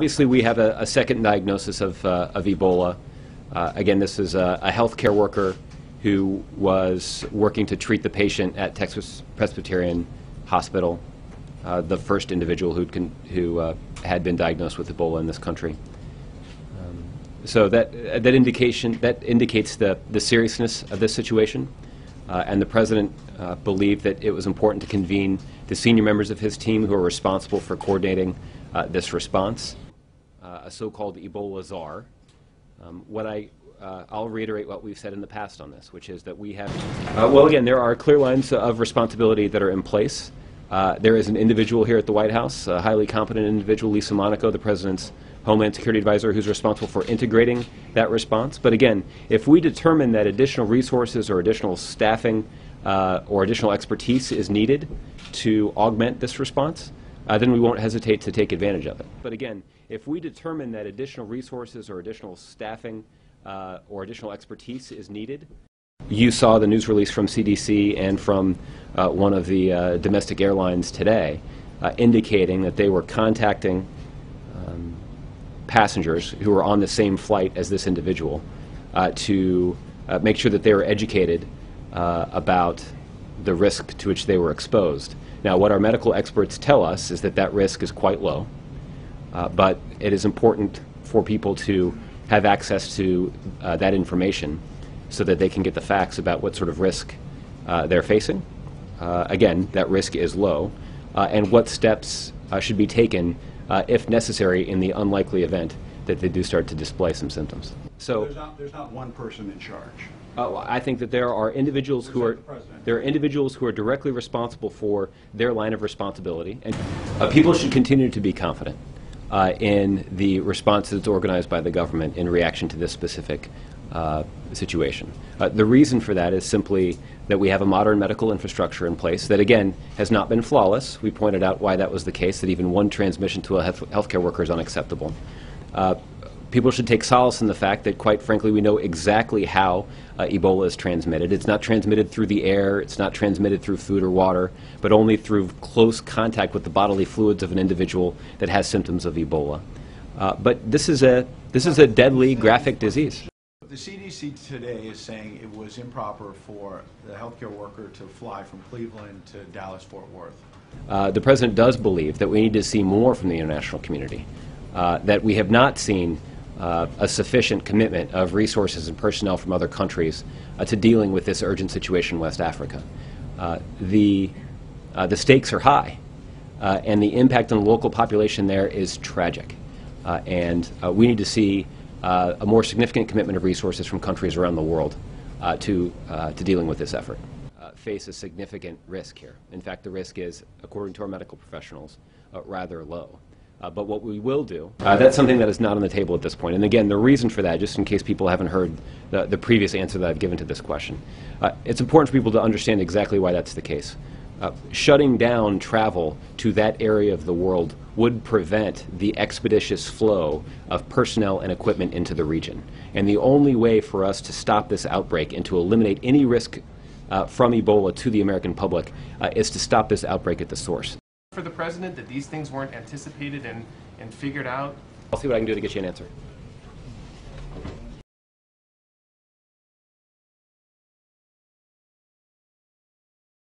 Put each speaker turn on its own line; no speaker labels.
Obviously, we have a, a second diagnosis of, uh, of Ebola. Uh, again, this is a, a healthcare worker who was working to treat the patient at Texas Presbyterian Hospital, uh, the first individual con- who uh, had been diagnosed with Ebola in this country. Um, so that, that indication that indicates the, the seriousness of this situation. Uh, and the president uh, believed that it was important to convene the senior members of his team who are responsible for coordinating uh, this response, uh, a so-called Ebola czar. Um, what I, uh, I'll reiterate what we've said in the past on this, which is that we have, uh, well, again, there are clear lines of responsibility that are in place. Uh, there is an individual here at the White House, a highly competent individual, Lisa Monaco, the president's Homeland Security Advisor, who's responsible for integrating that response. But again, if we determine that additional resources or additional staffing uh, or additional expertise is needed to augment this response, uh, then we won't hesitate to take advantage of it. But again, if we determine that additional resources or additional staffing uh, or additional expertise is needed, you saw the news release from CDC and from uh, one of the uh, domestic airlines today uh, indicating that they were contacting um, passengers who were on the same flight as this individual uh, to make sure that they were educated about the risk to which they were exposed. Now, what our medical experts tell us is that that risk is quite low, uh, but it is important for people to have access to uh, that information so that they can get the facts about what sort of risk uh, they're facing. Uh, again, that risk is low, uh, and what steps uh, should be taken if necessary in the unlikely event that they do start to display some symptoms. So,
There's not, there's not one person in charge.
uh, I think that there are individuals who are
the
there are individuals who are directly responsible for their line of responsibility, and uh, people should continue to be confident uh, in the response that's organized by the government in reaction to this specific uh, situation. Uh, the reason for that is simply that we have a modern medical infrastructure in place that, again, has not been flawless. We pointed out why that was the case, that even one transmission to a health- healthcare worker is unacceptable. Uh, people should take solace in the fact that, quite frankly, we know exactly how uh, Ebola is transmitted. It's not transmitted through the air, it's not transmitted through food or water, but only through close contact with the bodily fluids of an individual that has symptoms of Ebola. Uh, but this is a this is a deadly, graphic disease.
The CDC today is saying it was improper for the healthcare worker to fly from Cleveland to Dallas-Fort Worth.
Uh, the president does believe that we need to see more from the international community, uh, that we have not seen uh, a sufficient commitment of resources and personnel from other countries uh, to dealing with this urgent situation in West Africa. Uh, the, uh, the stakes are high, and the impact on the local population there is tragic. And we need to see a more significant commitment of resources from countries around the world to, to dealing with this effort. Face a significant risk here. In fact, the risk is, according to our medical professionals, uh, rather low. Uh, but what we will do, uh, that's something that is not on the table at this point. And again, the reason for that, just in case people haven't heard the, the previous answer that I've given to this question, uh, it's important for people to understand exactly why that's the case. Uh, shutting down travel to that area of the world would prevent the expeditious flow of personnel and equipment into the region. And the only way for us to stop this outbreak and to eliminate any risk uh, from Ebola to the American public uh, is to stop this outbreak at the source.
For the president that these things weren't anticipated and, and figured out?
I'll see what I can do to get you an answer.